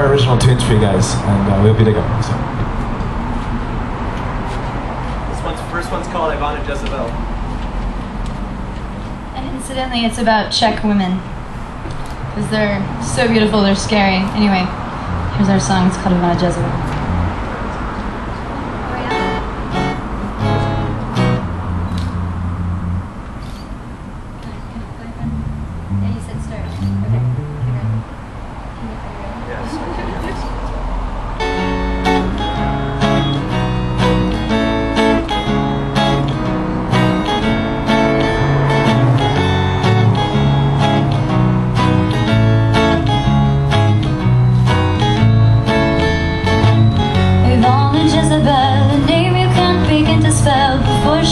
our original tunes for you guys, and uh, we hope you dig them. So. This one's first one's called Ivana Jezebel. And incidentally, it's about Czech women. Because they're so beautiful, they're scary. Anyway, here's our song. It's called Ivana Jezebel.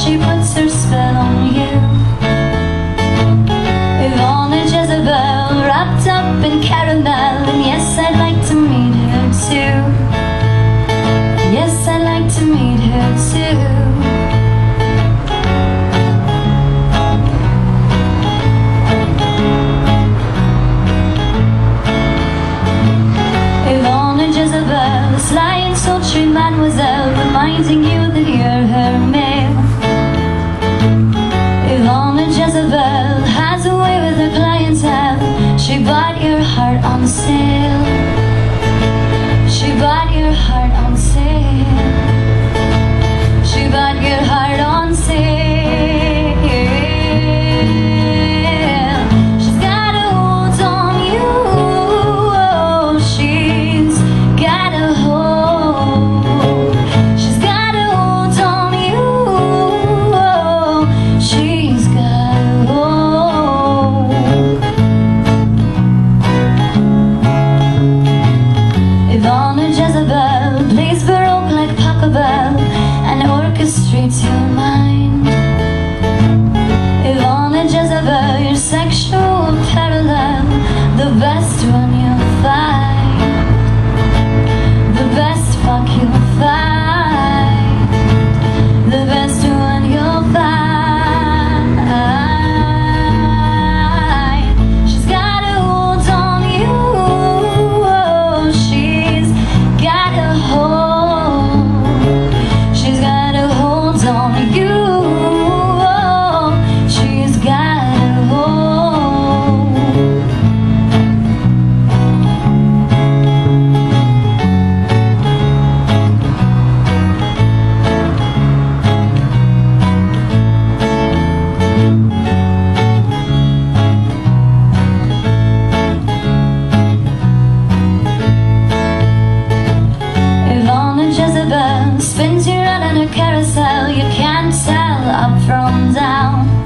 She puts her spell on you. Ivana Jezebel, wrapped up in caramel, and yes, I'd like to meet her too. Yes, I'd like to meet her too. Ivana Jezebel, a sly and sultry mademoiselle, reminding you that you're her male. Jezebel has a way with her clientele. She bought your heart on sale. She bought on from down.